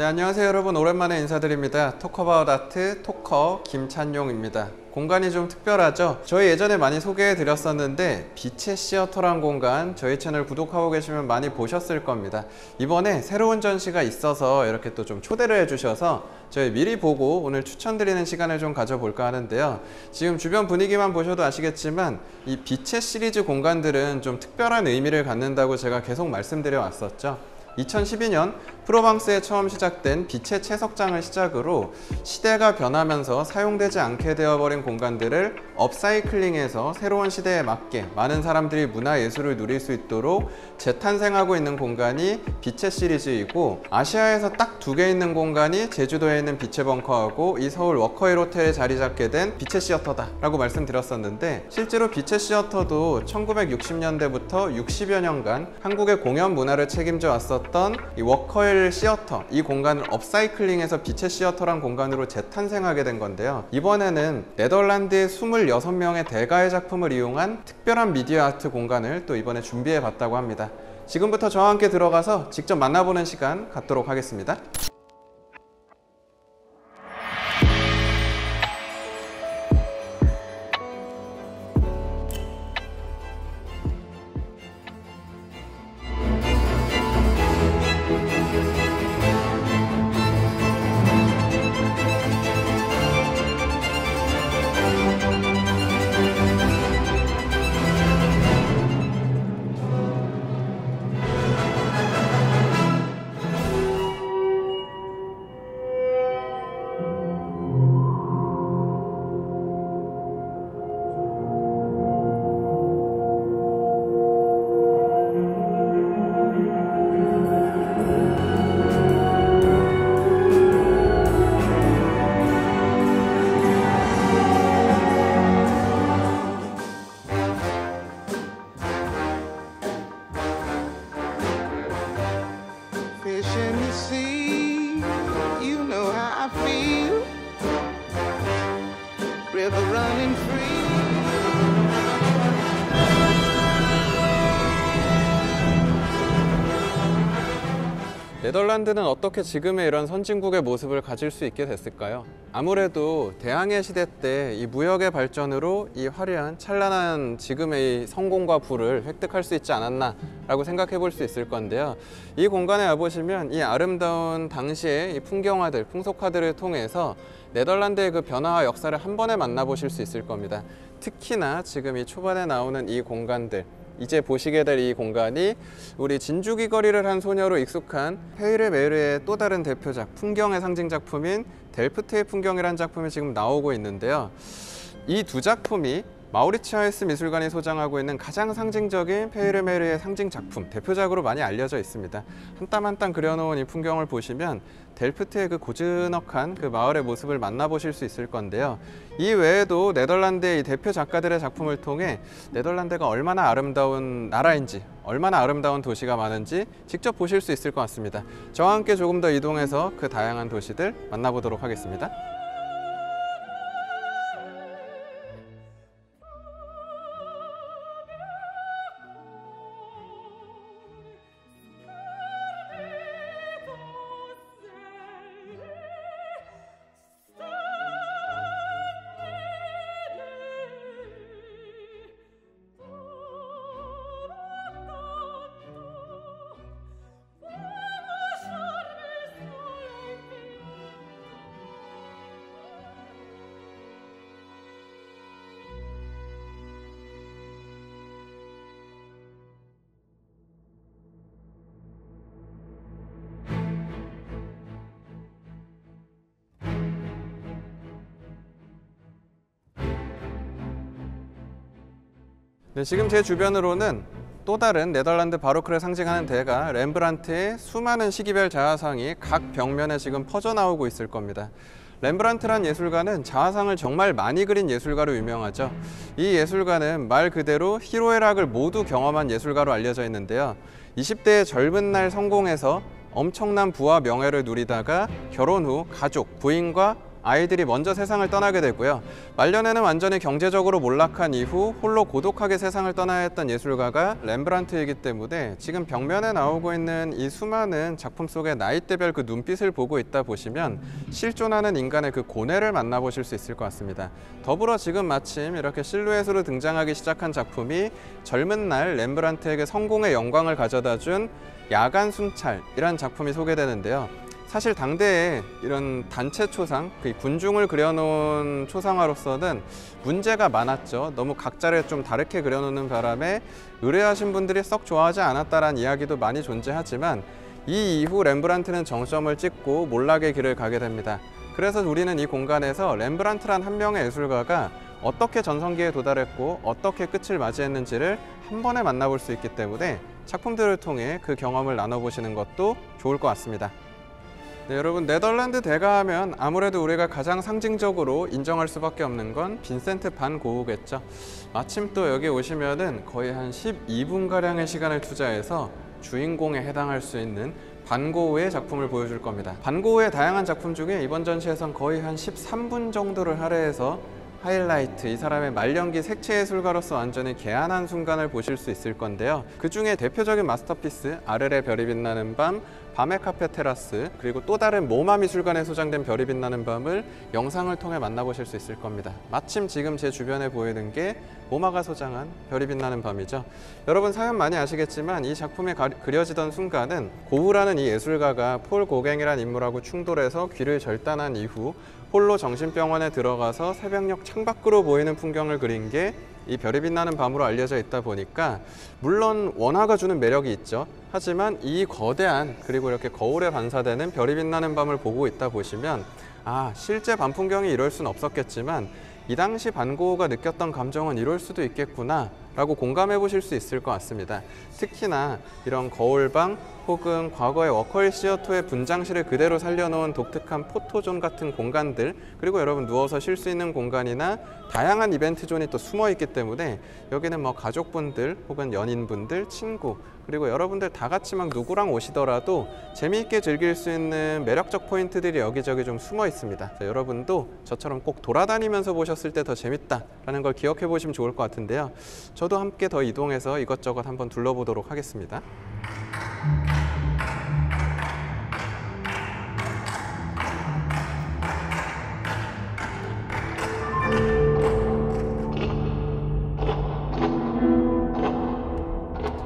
네, 안녕하세요 여러분. 오랜만에 인사드립니다. 토커바웃 아트 토커 김찬용입니다. 공간이 좀 특별하죠? 저희 예전에 많이 소개해 드렸었는데 빛의 시어터란 공간 저희 채널 구독하고 계시면 많이 보셨을 겁니다. 이번에 새로운 전시가 있어서 이렇게 또 좀 초대를 해 주셔서 저희 미리 보고 오늘 추천드리는 시간을 좀 가져볼까 하는데요. 지금 주변 분위기만 보셔도 아시겠지만 이 빛의 시리즈 공간들은 좀 특별한 의미를 갖는다고 제가 계속 말씀드려 왔었죠. 2012년 프로방스에 처음 시작된 빛의 채석장을 시작으로 시대가 변하면서 사용되지 않게 되어버린 공간들을 업사이클링해서 새로운 시대에 맞게 많은 사람들이 문화예술을 누릴 수 있도록 재탄생하고 있는 공간이 빛의 시리즈이고 아시아에서 딱 두 개 있는 공간이 제주도에 있는 빛의 벙커하고 이 서울 워커힐 호텔에 자리 잡게 된 빛의 시어터다 라고 말씀드렸었는데 실제로 빛의 시어터도 1960년대부터 60여 년간 한국의 공연 문화를 책임져 왔었던 이 워커힐 시어터. 이 공간을 업사이클링해서 빛의 시어터란 공간으로 재탄생하게 된 건데요. 이번에는 네덜란드의 26명의 대가의 작품을 이용한 특별한 미디어 아트 공간을 또 이번에 준비해 봤다고 합니다. 지금부터 저와 함께 들어가서 직접 만나보는 시간 갖도록 하겠습니다 Fish in the sea, you know how I feel. River running free. 네덜란드는 어떻게 지금의 이런 선진국의 모습을 가질 수 있게 됐을까요? 아무래도 대항해 시대 때 이 무역의 발전으로 이 화려한 찬란한 지금의 이 성공과 부를 획득할 수 있지 않았나 라고 생각해 볼 수 있을 건데요. 이 공간에 와보시면 이 아름다운 당시의 이 풍경화들, 풍속화들을 통해서 네덜란드의 그 변화와 역사를 한 번에 만나보실 수 있을 겁니다. 특히나 지금 이 초반에 나오는 이 공간들, 이제 보시게 될 이 공간이 우리 진주기 거리를 한 소녀로 익숙한 헤이르 메르의 또 다른 대표작 풍경의 상징 작품인 델프트의 풍경이라는 작품이 지금 나오고 있는데요. 이 두 작품이 마우리츠하이스 미술관이 소장하고 있는 가장 상징적인 페이르메르의 상징 작품, 대표작으로 많이 알려져 있습니다. 한 땀 한 땀 그려놓은 이 풍경을 보시면 델프트의 그 고즈넉한 그 마을의 모습을 만나보실 수 있을 건데요. 이 외에도 네덜란드의 이 대표 작가들의 작품을 통해 네덜란드가 얼마나 아름다운 나라인지, 얼마나 아름다운 도시가 많은지 직접 보실 수 있을 것 같습니다. 저와 함께 조금 더 이동해서 그 다양한 도시들 만나보도록 하겠습니다. 네, 지금 제 주변으로는 또 다른 네덜란드 바로크를 상징하는 대가 렘브란트의 수많은 시기별 자화상이 각 벽면에 지금 퍼져 나오고 있을 겁니다. 렘브란트란 예술가는 자화상을 정말 많이 그린 예술가로 유명하죠. 이 예술가는 말 그대로 희로애락을 모두 경험한 예술가로 알려져 있는데요. 20대의 젊은 날 성공해서 엄청난 부와 명예를 누리다가 결혼 후 가족, 부인과 아이들이 먼저 세상을 떠나게 되고요. 말년에는 완전히 경제적으로 몰락한 이후 홀로 고독하게 세상을 떠나야 했던 예술가가 렘브란트이기 때문에 지금 벽면에 나오고 있는 이 수많은 작품 속의 나이대별 그 눈빛을 보고 있다 보시면 실존하는 인간의 그 고뇌를 만나보실 수 있을 것 같습니다. 더불어 지금 마침 이렇게 실루엣으로 등장하기 시작한 작품이 젊은 날 렘브란트에게 성공의 영광을 가져다 준 야간 순찰이라는 작품이 소개되는데요. 사실 당대에 이런 단체 초상, 그 군중을 그려놓은 초상화로서는 문제가 많았죠. 너무 각자를 좀 다르게 그려놓는 바람에 의뢰하신 분들이 썩 좋아하지 않았다라는 이야기도 많이 존재하지만 이 이후 렘브란트는 정점을 찍고 몰락의 길을 가게 됩니다. 그래서 우리는 이 공간에서 렘브란트란 한 명의 예술가가 어떻게 전성기에 도달했고 어떻게 끝을 맞이했는지를 한 번에 만나볼 수 있기 때문에 작품들을 통해 그 경험을 나눠보시는 것도 좋을 것 같습니다. 네, 여러분 네덜란드 대가 하면 아무래도 우리가 가장 상징적으로 인정할 수밖에 없는 건 빈센트 반 고흐겠죠. 마침 또 여기 오시면은 거의 한 12분 가량의 시간을 투자해서 주인공에 해당할 수 있는 반 고흐의 작품을 보여줄 겁니다. 반 고흐의 다양한 작품 중에 이번 전시에선 거의 한 13분 정도를 할애해서 하이라이트 이 사람의 말년기 색채 예술가로서 완전히 개안한 순간을 보실 수 있을 건데요. 그 중에 대표적인 마스터피스 아르레 별이 빛나는 밤, 밤의 카페 테라스 그리고 또 다른 모마 미술관에 소장된 별이 빛나는 밤을 영상을 통해 만나보실 수 있을 겁니다. 마침 지금 제 주변에 보이는 게 모마가 소장한 별이 빛나는 밤이죠. 여러분 사연 많이 아시겠지만 이 작품에 가- 그려지던 순간은 고우라는 이 예술가가 폴 고갱이란 인물하고 충돌해서 귀를 절단한 이후 홀로 정신병원에 들어가서 새벽녘 창밖으로 보이는 풍경을 그린 게 이 별이 빛나는 밤으로 알려져 있다 보니까 물론 원화가 주는 매력이 있죠. 하지만 이 거대한 그리고 이렇게 거울에 반사되는 별이 빛나는 밤을 보고 있다 보시면 아 실제 밤 풍경이 이럴 수는 없었겠지만 이 당시 반고흐가 느꼈던 감정은 이럴 수도 있겠구나 라고 공감해 보실 수 있을 것 같습니다. 특히나 이런 거울방 혹은 과거의 워커힐 시어터의 분장실을 그대로 살려놓은 독특한 포토존 같은 공간들 그리고 여러분 누워서 쉴 수 있는 공간이나 다양한 이벤트 존이 또 숨어 있기 때문에 여기는 뭐 가족분들 혹은 연인분들 친구 그리고 여러분들 다 같이 막 누구랑 오시더라도 재미있게 즐길 수 있는 매력적 포인트들이 여기저기 좀 숨어 있습니다. 자, 여러분도 저처럼 꼭 돌아다니면서 보셨을 때 더 재밌다라는 걸 기억해 보시면 좋을 것 같은데요. 저도 함께 더 이동해서 이것저것 한번 둘러보도록 하겠습니다.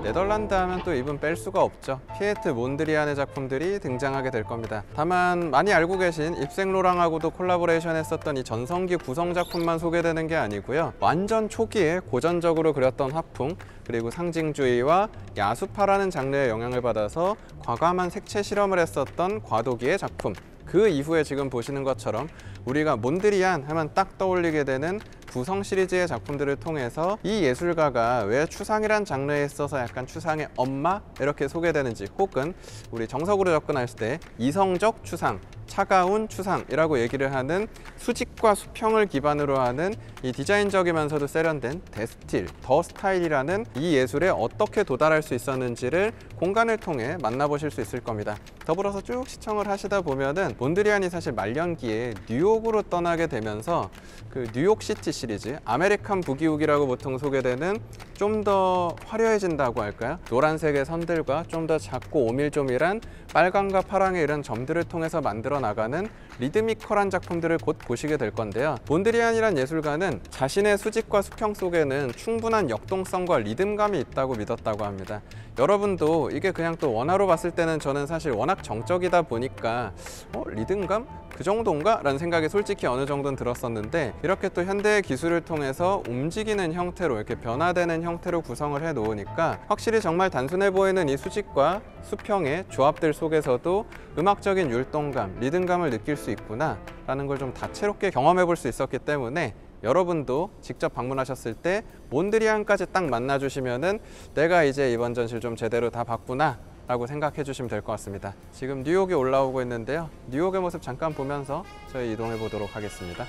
네덜란드 하면 또 이분 뺄 수가 없죠. 피에트 몬드리안의 작품들이 등장하게 될 겁니다. 다만 많이 알고 계신 입생로랑하고도 콜라보레이션 했었던 이 전성기 구성 작품만 소개되는 게 아니고요. 완전 초기에 고전적으로 그렸던 화풍 그리고 상징주의와 야수파라는 장르의 영향을 받아서 과감한 색채 실험을 했었던 과도기의 작품 그 이후에 지금 보시는 것처럼 우리가 몬드리안 하면 딱 떠올리게 되는 구성 시리즈의 작품들을 통해서 이 예술가가 왜 추상이란 장르에 있어서 약간 추상의 엄마 이렇게 소개되는지 혹은 우리 정석으로 접근할 때 이성적 추상 차가운 추상이라고 얘기를 하는 수직과 수평을 기반으로 하는 이 디자인적이면서도 세련된 데스틸, 더 스타일이라는 이 예술에 어떻게 도달할 수 있었는지를 공간을 통해 만나보실 수 있을 겁니다. 더불어서 쭉 시청을 하시다 보면은 몬드리안이 사실 말년기에 뉴욕으로 떠나게 되면서 그 New York City 시리즈 American Boogie Woogie라고 보통 소개되는 좀 더 화려해진다고 할까요? 노란색의 선들과 좀 더 작고 오밀조밀한 빨강과 파랑의 이런 점들을 통해서 만들어 나가는 리드미컬한 작품들을 곧 보시게 될 건데요. 몬드리안이란 예술가는 자신의 수직과 수평 속에는 충분한 역동성과 리듬감이 있다고 믿었다고 합니다. 여러분도 이게 그냥 또 원화로 봤을 때는 저는 사실 워낙 정적이다 보니까 어, 리듬감? 그 정도인가? 라는 생각이 솔직히 어느 정도는 들었었는데 이렇게 또 현대의 기 술을 통해서 움직이는 형태로 이렇게 변화되는 형태로 구성을 해 놓으니까 확실히 정말 단순해 보이는 이 수직과 수평의 조합들 속에서도 음악적인 율동감, 리듬감을 느낄 수 있구나 라는 걸 좀 다채롭게 경험해 볼 수 있었기 때문에 여러분도 직접 방문하셨을 때 몬드리안까지 딱 만나 주시면은 내가 이제 이번 전시를 좀 제대로 다 봤구나 라고 생각해 주시면 될 것 같습니다. 지금 뉴욕에 올라오고 있는데요. 뉴욕의 모습 잠깐 보면서 저희 이동해 보도록 하겠습니다.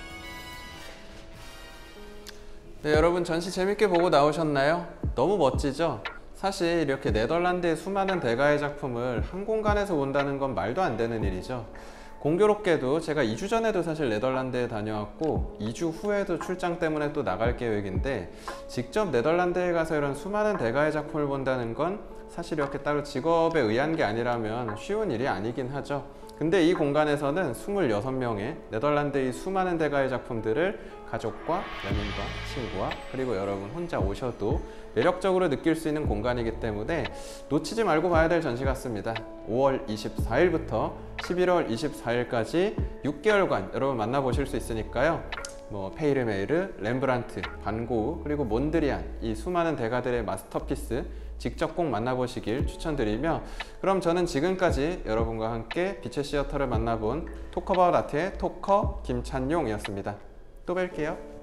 네, 여러분 전시 재밌게 보고 나오셨나요? 너무 멋지죠? 사실 이렇게 네덜란드의 수많은 대가의 작품을 한 공간에서 본다는 건 말도 안 되는 일이죠. 공교롭게도 제가 2주 전에도 사실 네덜란드에 다녀왔고 2주 후에도 출장 때문에 또 나갈 계획인데 직접 네덜란드에 가서 이런 수많은 대가의 작품을 본다는 건 사실 이렇게 따로 직업에 의한 게 아니라면 쉬운 일이 아니긴 하죠. 근데 이 공간에서는 26명의 네덜란드의 수많은 대가의 작품들을 가족과 연인과 친구와 그리고 여러분 혼자 오셔도 매력적으로 느낄 수 있는 공간이기 때문에 놓치지 말고 봐야 될 전시 같습니다. 5월 24일부터 11월 24일까지 6개월간 여러분 만나보실 수 있으니까요. 뭐 페이르메이르, 렘브란트, 반고우 그리고 몬드리안 이 수많은 대가들의 마스터피스 직접 꼭 만나보시길 추천드리며 그럼 저는 지금까지 여러분과 함께 빛의 시어터를 만나본 토커바웃 아트의 토커 김찬용이었습니다. 또 뵐게요.